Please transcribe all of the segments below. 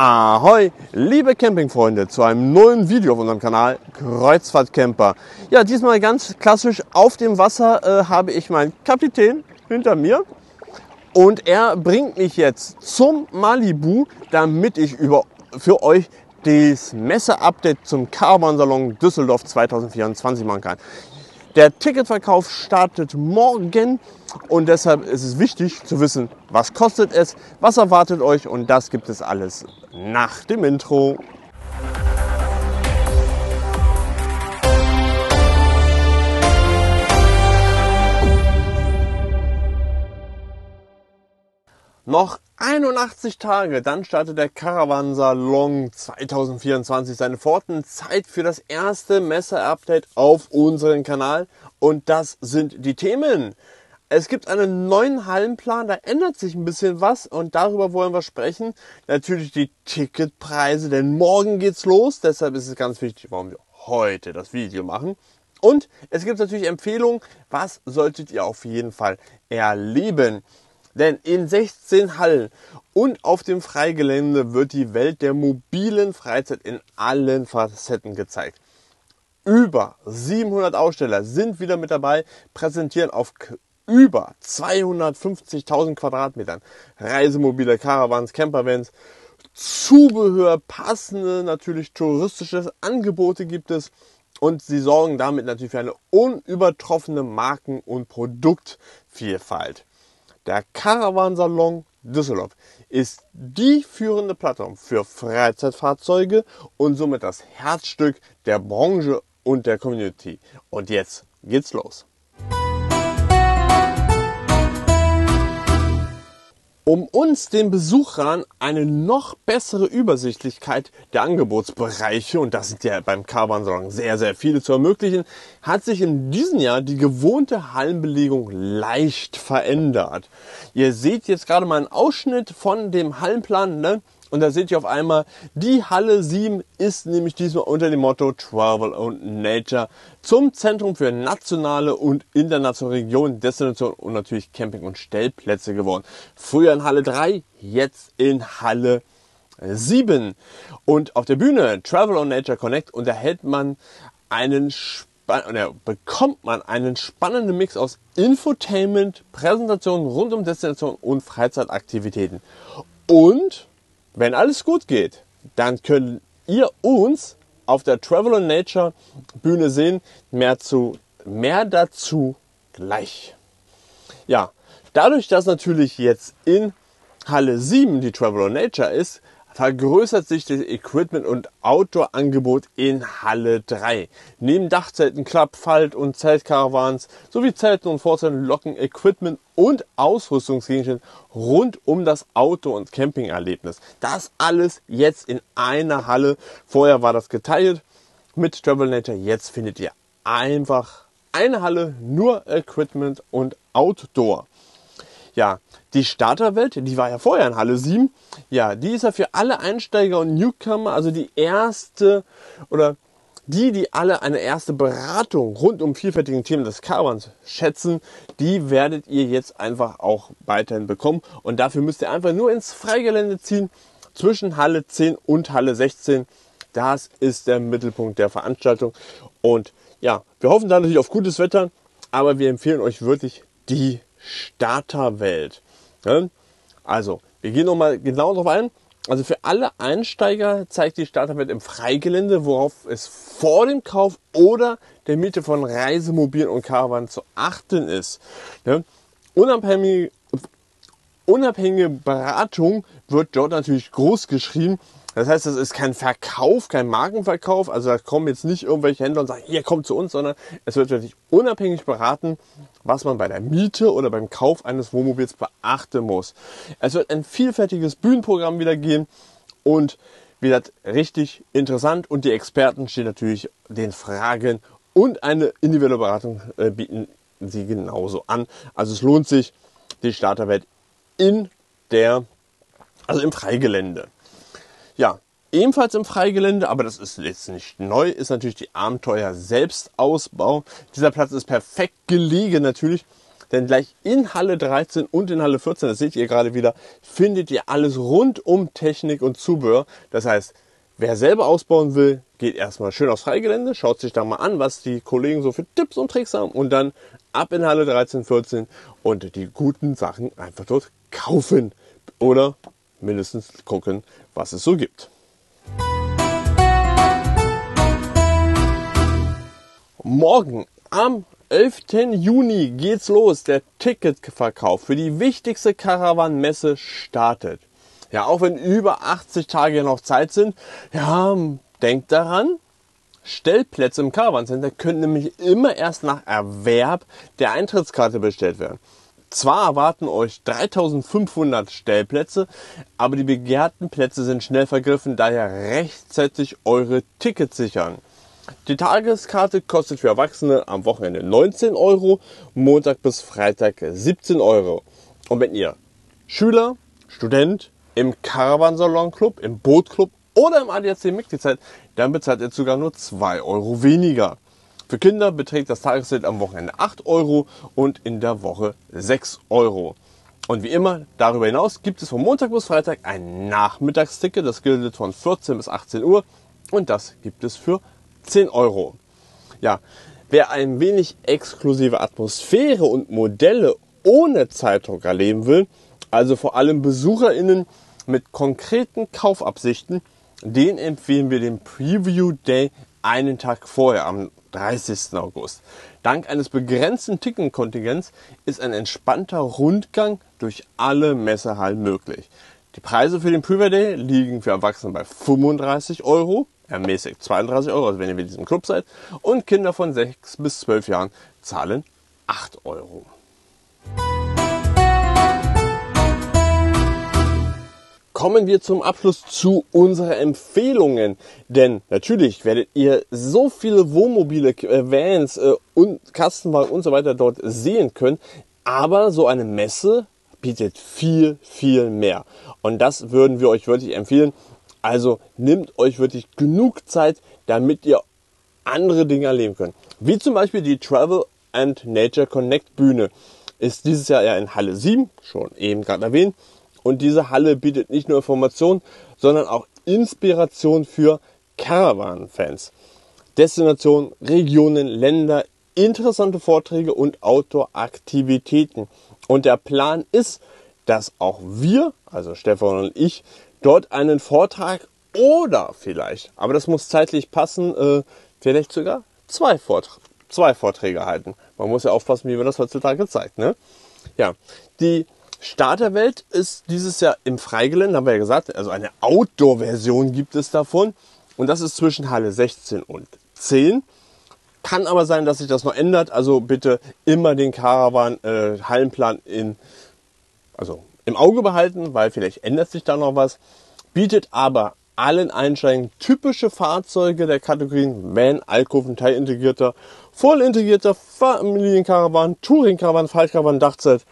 Ahoi, liebe Campingfreunde, zu einem neuen Video auf unserem Kanal Kreuzfahrtcamper. Ja, diesmal ganz klassisch auf dem Wasser äh, habe ich meinen Kapitän hinter mir und er bringt mich jetzt zum Malibu, damit ich über, für euch das Messe-Update zum Caravan Salon Düsseldorf 2024 machen kann. Der Ticketverkauf startet morgen und deshalb ist es wichtig zu wissen, was kostet es, was erwartet euch und das gibt es alles nach dem Intro. Noch 81 Tage, dann startet der Caravan Salon 2024 seine Pforten. Zeit für das erste Messer-Update auf unseren Kanal. Und das sind die Themen. Es gibt einen neuen Hallenplan, da ändert sich ein bisschen was und darüber wollen wir sprechen. Natürlich die Ticketpreise, denn morgen geht's los. Deshalb ist es ganz wichtig, warum wir heute das Video machen. Und es gibt natürlich Empfehlungen, was solltet ihr auf jeden Fall erleben. Denn in 16 Hallen und auf dem Freigelände wird die Welt der mobilen Freizeit in allen Facetten gezeigt. Über 700 Aussteller sind wieder mit dabei, präsentieren auf über 250.000 Quadratmetern Reisemobile, Caravans, Campervans, Zubehör, passende natürlich touristische Angebote gibt es und sie sorgen damit natürlich für eine unübertroffene Marken- und Produktvielfalt. Der Caravansalon Düsseldorf ist die führende Plattform für Freizeitfahrzeuge und somit das Herzstück der Branche und der Community. Und jetzt geht's los. Um uns den Besuchern eine noch bessere Übersichtlichkeit der Angebotsbereiche, und das sind ja beim Caravan Salon sehr, sehr viele zu ermöglichen, hat sich in diesem Jahr die gewohnte Hallenbelegung leicht verändert. Ihr seht jetzt gerade mal einen Ausschnitt von dem Hallenplan, ne? Und da seht ihr auf einmal, die Halle 7 ist nämlich diesmal unter dem Motto Travel and Nature zum Zentrum für nationale und internationale Regionen, Destinationen und natürlich Camping- und Stellplätze geworden. Früher in Halle 3, jetzt in Halle 7. Und auf der Bühne Travel and Nature Connect unterhält man einen oder bekommt man einen spannenden Mix aus Infotainment, Präsentationen rund um Destinationen und Freizeitaktivitäten. Und wenn alles gut geht, dann könnt ihr uns auf der Travel and Nature Bühne sehen. Mehr, zu, mehr dazu gleich. Ja, dadurch, dass natürlich jetzt in Halle 7 die Travel and Nature ist, vergrößert sich das Equipment- und Outdoor-Angebot in Halle 3. Neben Dachzelten, Klappfalt und Zeltkarawans sowie Zelten und Vorzelten locken Equipment und Ausrüstungsgegenstände rund um das Auto- und Campingerlebnis. Das alles jetzt in einer Halle. Vorher war das geteilt mit Travel Nature. Jetzt findet ihr einfach eine Halle, nur Equipment und Outdoor. Ja, die Starterwelt, die war ja vorher in Halle 7. Ja, die ist ja für alle Einsteiger und Newcomer, also die erste oder die, die alle eine erste Beratung rund um vielfältigen Themen des Caravans schätzen, die werdet ihr jetzt einfach auch weiterhin bekommen. Und dafür müsst ihr einfach nur ins Freigelände ziehen zwischen Halle 10 und Halle 16. Das ist der Mittelpunkt der Veranstaltung. Und ja, wir hoffen da natürlich auf gutes Wetter, aber wir empfehlen euch wirklich die Starterwelt. Also, wir gehen nochmal genau darauf ein. Also für alle Einsteiger zeigt die Starterwelt im Freigelände, worauf es vor dem Kauf oder der Miete von Reisemobilen und Caravan zu achten ist. Unabhängige, unabhängige Beratung wird dort natürlich groß geschrieben. Das heißt, das ist kein Verkauf, kein Markenverkauf. Also da kommen jetzt nicht irgendwelche Händler und sagen, hier kommt zu uns, sondern es wird wirklich unabhängig beraten, was man bei der Miete oder beim Kauf eines Wohnmobils beachten muss. Es wird ein vielfältiges Bühnenprogramm wieder gehen und wieder richtig interessant und die Experten stehen natürlich den Fragen und eine individuelle Beratung äh, bieten sie genauso an. Also es lohnt sich, die Starterwelt in der, also im Freigelände. Ja, ebenfalls im Freigelände, aber das ist jetzt nicht neu, ist natürlich die Abenteuer Selbstausbau. Dieser Platz ist perfekt gelegen natürlich Denn gleich in Halle 13 und in Halle 14, das seht ihr gerade wieder, findet ihr alles rund um Technik und Zubehör. Das heißt, wer selber ausbauen will, geht erstmal schön aufs Freigelände, schaut sich da mal an, was die Kollegen so für Tipps und Tricks haben und dann ab in Halle 13, 14 und die guten Sachen einfach dort kaufen oder mindestens gucken, was es so gibt. Morgen am 11. Juni geht's los. Der Ticketverkauf für die wichtigste Caravan-Messe startet. Ja, auch wenn über 80 Tage noch Zeit sind, ja, denkt daran, Stellplätze im Caravan Center können nämlich immer erst nach Erwerb der Eintrittskarte bestellt werden. Zwar erwarten euch 3500 Stellplätze, aber die begehrten Plätze sind schnell vergriffen, daher rechtzeitig eure Tickets sichern. Die Tageskarte kostet für Erwachsene am Wochenende 19 Euro, Montag bis Freitag 17 Euro. Und wenn ihr Schüler, Student, im Caravansalon Club, im Bootclub oder im ADAC Mitglied seid, dann bezahlt ihr sogar nur 2 Euro weniger. Für Kinder beträgt das Tagesgeld am Wochenende 8 Euro und in der Woche 6 Euro. Und wie immer, darüber hinaus gibt es von Montag bis Freitag ein Nachmittagsticket. Das gilt von 14 bis 18 Uhr und das gibt es für 10 Euro. Ja, wer ein wenig exklusive Atmosphäre und Modelle ohne Zeitdruck erleben will, also vor allem BesucherInnen mit konkreten Kaufabsichten, den empfehlen wir den Preview Day einen Tag vorher, am 30. August. Dank eines begrenzten Tickenkontingents ist ein entspannter Rundgang durch alle Messehallen möglich. Die Preise für den Preview Day liegen für Erwachsene bei 35 Euro, ermäßigt 32 Euro, also wenn ihr mit diesem Club seid, und Kinder von 6 bis 12 Jahren zahlen 8 Euro. kommen wir zum Abschluss zu unseren Empfehlungen. Denn natürlich werdet ihr so viele Wohnmobile, äh, Vans äh, und Kastenwagen und so weiter dort sehen können. Aber so eine Messe bietet viel, viel mehr. Und das würden wir euch wirklich empfehlen. Also nehmt euch wirklich genug Zeit, damit ihr andere Dinge erleben könnt. Wie zum Beispiel die Travel and Nature Connect Bühne ist dieses Jahr ja in Halle 7, schon eben gerade erwähnt. Und diese Halle bietet nicht nur Information, sondern auch Inspiration für Caravan-Fans. Destinationen, Regionen, Länder, interessante Vorträge und Outdoor-Aktivitäten. Und der Plan ist, dass auch wir, also Stefan und ich, dort einen Vortrag oder vielleicht, aber das muss zeitlich passen, äh, vielleicht sogar zwei, Vortr zwei Vorträge halten. Man muss ja aufpassen, wie man das heutzutage zeigt. Ne? Ja, die Starterwelt ist dieses Jahr im Freigelände, haben wir ja gesagt. Also eine Outdoor-Version gibt es davon. Und das ist zwischen Halle 16 und 10. Kann aber sein, dass sich das noch ändert. Also bitte immer den Caravan äh, Hallenplan in, also im Auge behalten, weil vielleicht ändert sich da noch was. Bietet aber allen Einsteigern typische Fahrzeuge der Kategorien Van, Alkoven, Teilintegrierter, voll integrierter Familiencaravan, Touringcaravan, Faltcaravan, Dachzelt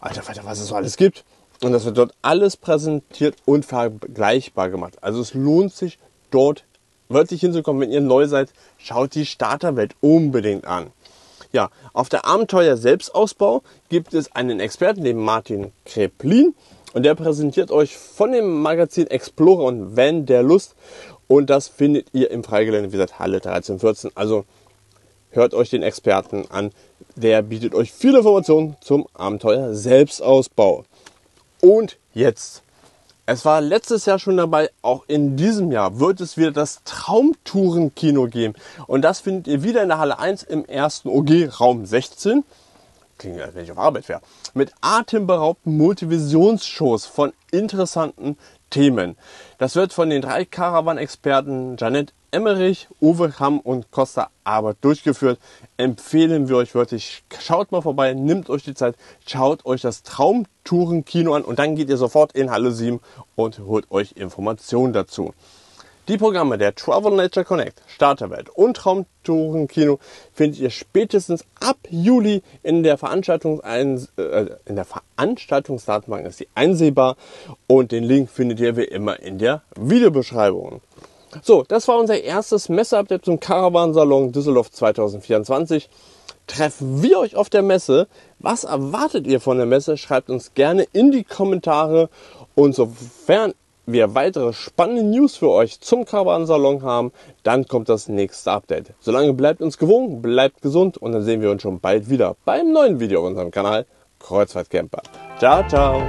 Alter, Alter, was es so alles gibt. Und das wird dort alles präsentiert und vergleichbar gemacht. Also es lohnt sich dort wirklich hinzukommen. Wenn ihr neu seid, schaut die Starterwelt unbedingt an. Ja, auf der Abenteuer Selbstausbau gibt es einen Experten, den Martin Kreplin. Und der präsentiert euch von dem Magazin Explorer und Van der Lust. Und das findet ihr im Freigelände, wie gesagt, Halle 1314. Also hört euch den Experten an. Der bietet euch viele Informationen zum Abenteuer Selbstausbau. Und jetzt. Es war letztes Jahr schon dabei, auch in diesem Jahr wird es wieder das Traumtourenkino geben. Und das findet ihr wieder in der Halle 1 im ersten OG Raum 16. Klingt, als wenn ich auf Arbeit wäre. Mit atemberaubten Multivisionsshows von interessanten Themen. Das wird von den drei Caravan-Experten Janet Emmerich, Uwe Hamm und Costa Arbeit durchgeführt. Empfehlen wir euch wirklich. Schaut mal vorbei, nimmt euch die Zeit, schaut euch das Traumtouren-Kino an und dann geht ihr sofort in Halle 7 und holt euch Informationen dazu. Die Programme der Travel Nature Connect, Starterwelt und Traumtouren Kino findet ihr spätestens ab Juli in der, Veranstaltungs äh, der Veranstaltungsdatenbank ist sie einsehbar und den Link findet ihr wie immer in der Videobeschreibung. So, das war unser erstes Messeupdate zum Caravan Salon Düsseldorf 2024. treffen wir euch auf der Messe. Was erwartet ihr von der Messe? Schreibt uns gerne in die Kommentare. Und sofern wir weitere spannende News für euch zum Caravan Salon haben, dann kommt das nächste Update. Solange bleibt uns gewogen, bleibt gesund und dann sehen wir uns schon bald wieder beim neuen Video auf unserem Kanal Kreuzfahrtcamper. Ciao, ciao!